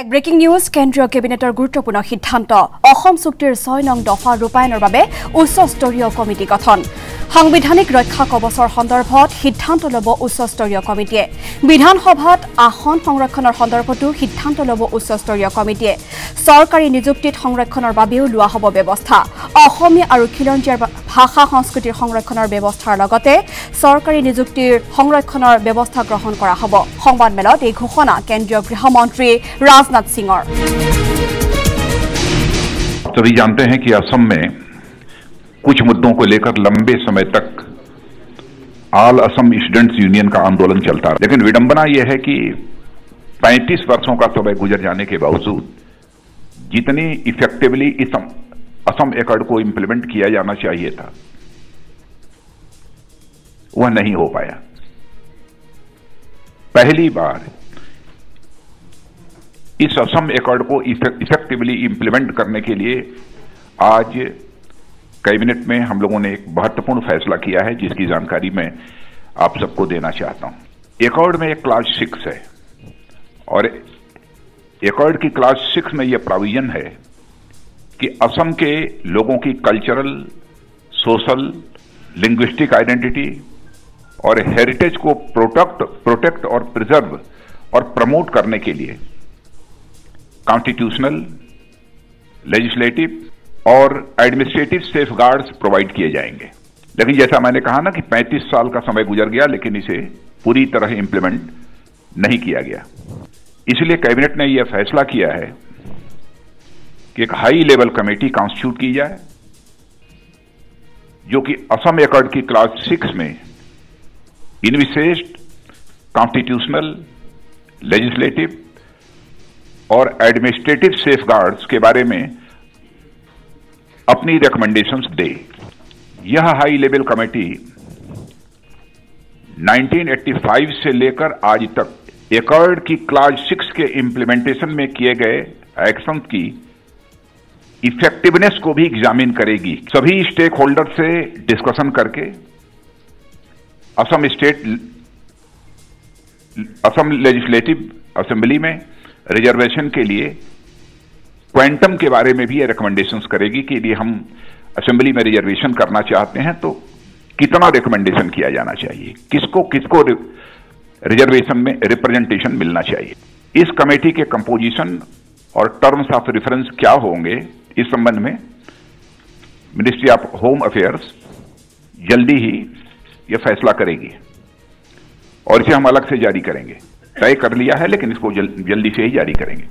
এক breaking news কেন্দ্ৰীয় কেবিনেটৰ গুৰুত্বপূৰ্ণ সিদ্ধান্ত। অসম চুক্তিৰ ছয় নং দফা ৰূপায়ণৰ বাবে উচ্চস্তৰীয় কমিটি গঠন। সাংবিধানিক ৰক্ষা কৱচৰ সন্দৰ্ভত সিদ্ধান্ত ল'ব উচ্চস্তৰীয় কমিটিয়ে বিধানসভাত আসন সংৰক্ষণৰ সন্দৰ্ভতো সিদ্ধান্ত ল'ব উচ্চস্তৰীয় কমিটিয়ে চৰকাৰী নিযুক্তিত সংৰক্ষণৰ বাবেও লোৱা হ'ব ব্যৱস্থা অসমীয়া আৰু খিলঞ্জীয়াৰ ভাষা সংস্কৃতিৰ সংৰক্ষণৰ ব্যৱস্থাৰ লগতে চৰকাৰী নিযুক্তিৰ সংৰক্ষণৰ ব্যৱস্থা গ্ৰহণ কৰা হ'ব সংবাদমেলত এই ঘোষণা কেন্দ্ৰীয় গৃহমন্ত্ৰী राजनाथ सिंह और सभी जानते हैं कि असम में कुछ मुद्दों को लेकर लंबे समय तक ऑल असम स्टूडेंट्स यूनियन का आंदोलन चलता रहा। लेकिन विडंबना यह है कि 35 वर्षों का समय गुजर जाने के बावजूद जितनी इफेक्टिवली इस असम एकड़ को इंप्लीमेंट किया जाना चाहिए था, वह नहीं हो पाया। पहली बार इस असम एकॉर्ड को इफेक्टिवली इंप्लीमेंट करने के लिए आज कैबिनेट में हम लोगों ने एक महत्वपूर्ण फैसला किया है, जिसकी जानकारी मैं आप सबको देना चाहता हूँ। एकॉर्ड में एक क्लास सिक्स है, और एकॉर्ड की क्लास सिक्स में यह प्रोविज़न है कि असम के लोगों की कल्चरल, सोशल, लिंग्विस्टिक आइडेंटिटी और हेरिटेज को प्रोटेक्ट प्रोटेक्ट और प्रिजर्व और प्रमोट करने के लिए कॉन्स्टिट्यूशनल, लेजिस्लेटिव और एडमिनिस्ट्रेटिव सेफ़ प्रोवाइड किए जाएँगे। लेकिन जैसा मैंने कहा ना कि 35 साल का समय गुजर गया, लेकिन इसे पूरी तरह इंप्लीमेंट नहीं किया गया। इसलिए कैबिनेट ने यह फैसला किया है कि एक हाई लेवल कमेटी कॉन्स्टिट्यूट की जाए, जो कि असम एकॉर्ड की क्लास सिक्स में इनविशेष कॉन्स्टिट्यूशनल लेजिस्लेटिव और एडमिनिस्ट्रेटिव सेफ़ के बारे में अपनी रिकमेंडेशंस दे। यह हाई लेवल कमेटी 1985 से लेकर आज तक एकॉर्ड की क्लास सिक्स के इंप्लीमेंटेशन में किए गए एक्शन की इफेक्टिवनेस को भी एग्जामिन करेगी। सभी स्टेक होल्डर से डिस्कशन करके Assam state Assam legislative assembly में रिजर्वेशन के लिए क्वांटम के बारे में भी ये रिकमेंडेशंस करेगी कि यदि हम असेंबली में रिजर्वेशन करना चाहते हैं तो कितना रिकमेंडेशन किया जाना चाहिए? किसको किसको रिजर्वेशन में रिप्रेजेंटेशन मिलना चाहिए? इस कमेटी के कंपोजिशन और टर्म्स ऑफ़ रेफरेंस क्या होंगे? इस संबंध में मिनिस्ट्री ऑफ़ होम अफेयर्स जल्दी ही यह फैसला करेगी और इसे हम अलग से जारी करेंगे। तय कर लिया है लेकिन इसको जल, जल्दी से ही जारी करेंगे।